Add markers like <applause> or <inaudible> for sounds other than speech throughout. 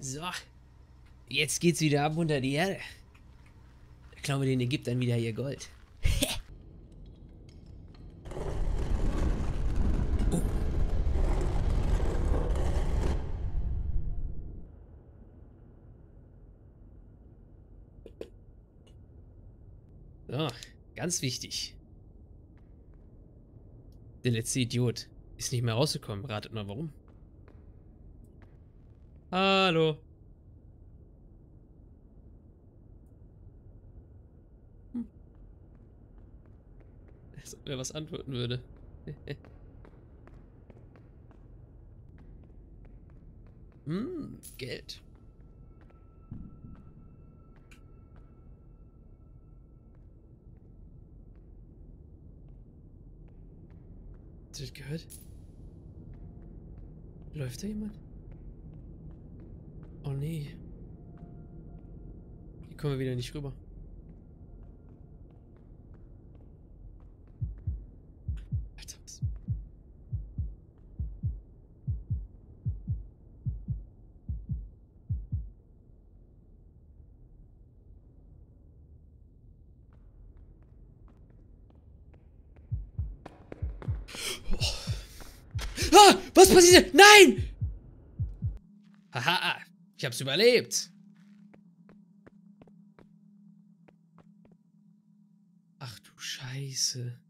So. Jetzt geht's wieder ab unter die Erde. Da klauen wir den Ägyptern wieder ihr Gold. <laughs> oh. So, ganz wichtig. Der letzte Idiot ist nicht mehr rausgekommen. Ratet mal warum. Hallo. Hm. Als ob er was antworten würde. <laughs> hm, Geld. Hast du das gehört? Läuft da jemand? Oh nee. Hier kommen wir wieder nicht rüber. Oh. Ah, was passiert? Nein! Ich hab's überlebt. Ach du Scheiße.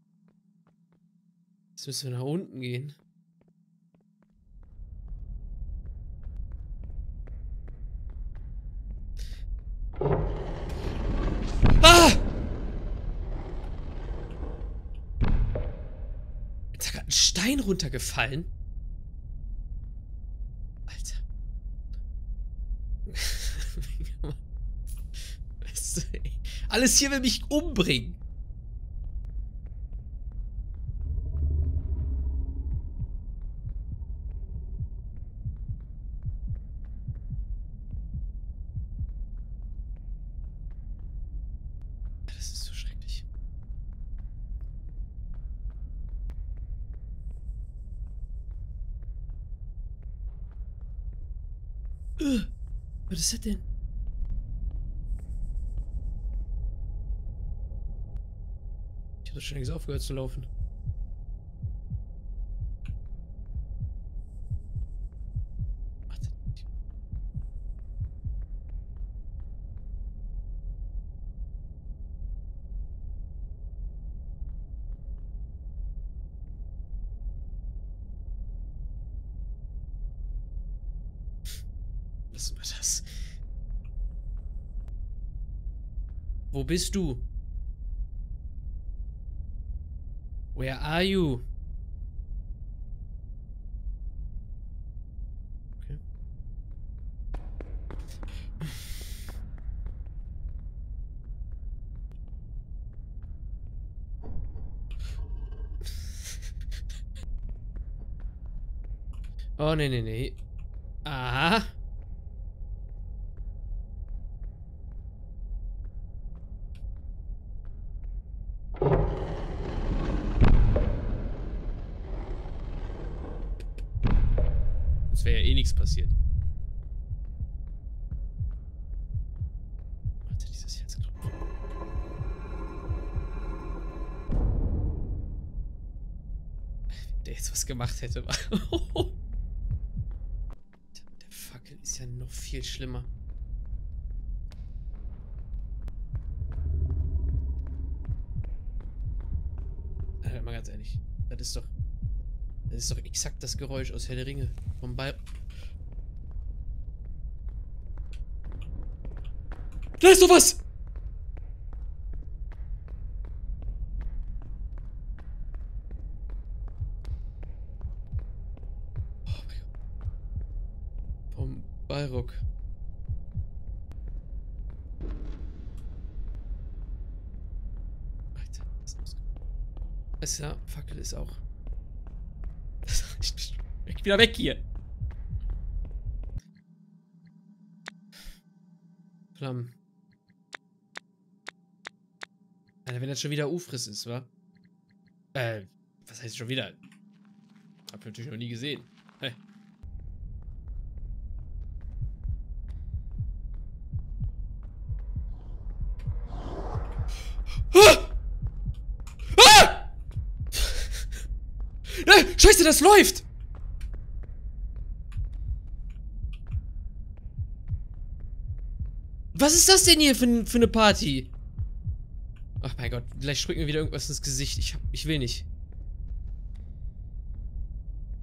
Jetzt müssen wir nach unten gehen. Ah! Ist gerade ein Stein runtergefallen. Alter. Weißt du, ey, Alles hier will mich umbringen. Das ist so schrecklich. Äh, was ist das denn? Ich habe schon längst aufgehört zu laufen. Wo bist du? Where are you? Okay. Oh, nee, nee, nee. Es wäre ja eh nichts passiert. Warte, dieses Herzklopfen. Wenn der jetzt was gemacht hätte. war- <laughs> der Fackel ist ja noch viel schlimmer. Alter, mal ganz ehrlich. Das ist doch. Ist doch exakt das Geräusch aus Herr der Ringe. Vom Ball. Da ist doch was! Oh Balrog. Alter, was? Ist ja, Fackel ist auch. Ich wieder weg hier. Flammen. Alter, wenn das schon wieder Ufris ist, wa? Äh, was heißt schon wieder? Hab ich natürlich noch nie gesehen. Hey. Ah! Ah! Nein, <laughs> äh, scheiße, das läuft! Was ist das denn hier für, für eine Party? Ach mein Gott, gleich drückt mir wieder irgendwas ins Gesicht. Ich, hab, ich will nicht.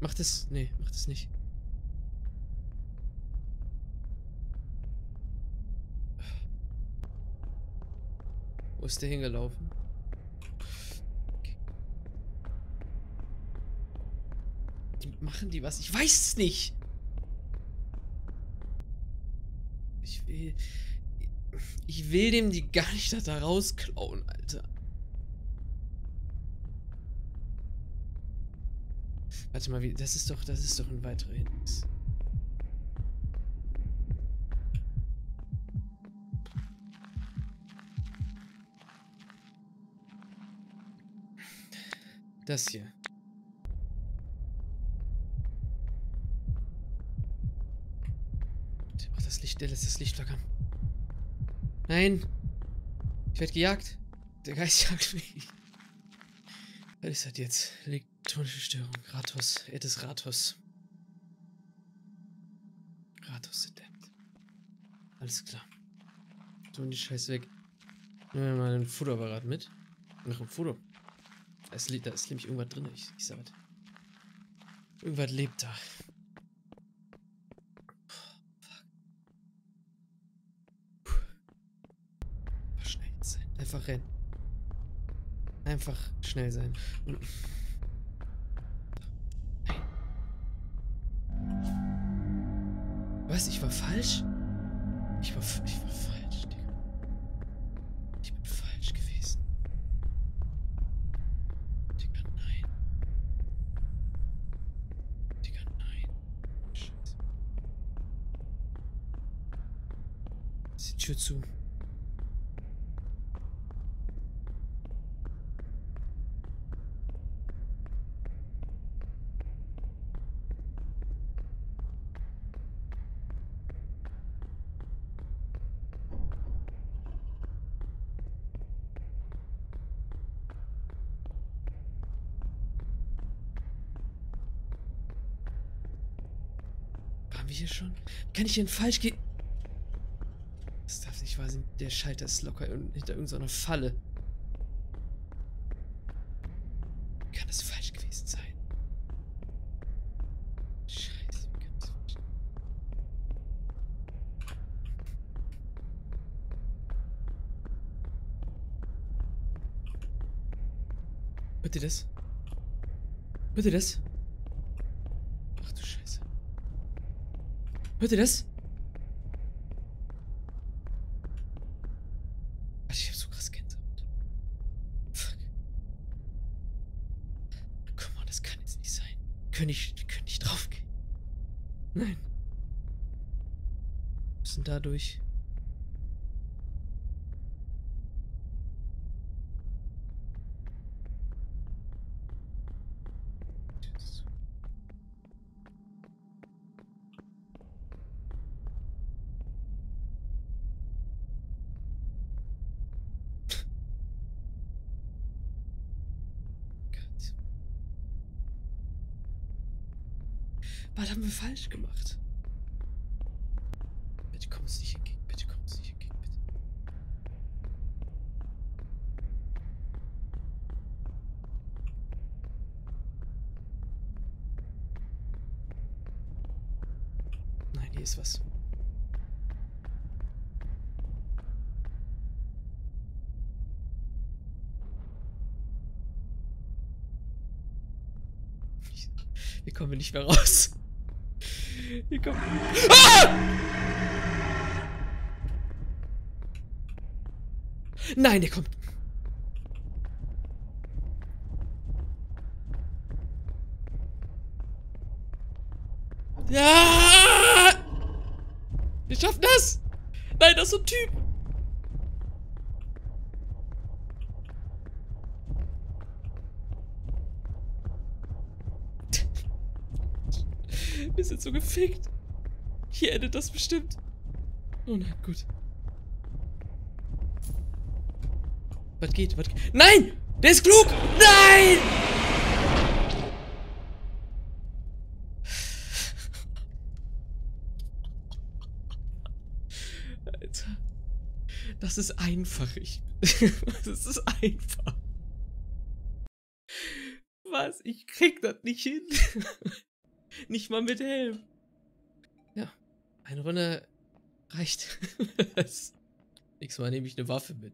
Mach das. Nee, mach das nicht. Wo ist der hingelaufen? Okay. Die machen die was? Ich weiß es nicht. Ich will. Ich will dem die gar nicht da rausklauen, Alter. Warte mal, wie, das ist doch, das ist doch ein weiterer Hinweis. Das hier. Mach das Licht, der lässt das Licht flackern. Nein! Ich werde gejagt. Der Geist jagt mich. Was ist das jetzt? Elektronische Störung. Ratos. Edes Ratos. Ratos Adept. Alles klar. Tun die Scheiße weg. Nehmen wir mal ein Fotoapparat mit. Noch ein Foto. Da ist, da ist nämlich irgendwas drin. Ich, ich sag was. Irgendwas lebt da. Schnell sein. Einfach rennen. Einfach schnell sein. Und Was? Ich war falsch? Ich war, ich war falsch, Digga. Ich bin falsch gewesen. Digga, nein. Digga, nein. Scheiße. Ist die Tür zu? Waren wir hier schon? Kann ich hier falsch gehen? Das darf nicht wahr sein. Der Schalter ist locker hinter irgendeiner Falle. Kann das falsch gewesen sein? Scheiße, wie kann das falsch ihr das? Ihr das? Ach du Scheiße. Hört ihr das? Alter, ich hab so krass Gänsehaut. Fuck. Guck mal, das kann jetzt nicht sein. Können wir können nicht draufgehen. Nein. Wir müssen dadurch. Was haben wir falsch gemacht? Bitte komm uns nicht entgegen. Bitte komm uns nicht entgegen. Bitte. Nein, hier ist was. Hier kommen wir nicht mehr raus. <laughs> Hier kommen Ah! Nein, der kommt. Ja! Wir schaffen das! Nein, das ist ein Typ! Wir sind so gefickt. Hier endet das bestimmt. Oh nein, gut. Was geht? Was geht? Nein! Der ist klug! Nein! Alter. Das ist einfach. Ich, <laughs> das ist einfach. Was? Ich krieg das nicht hin nicht mal mit Helm. Ja. Eine Runde reicht. <laughs> Nächstes Mal nehme ich eine Waffe mit.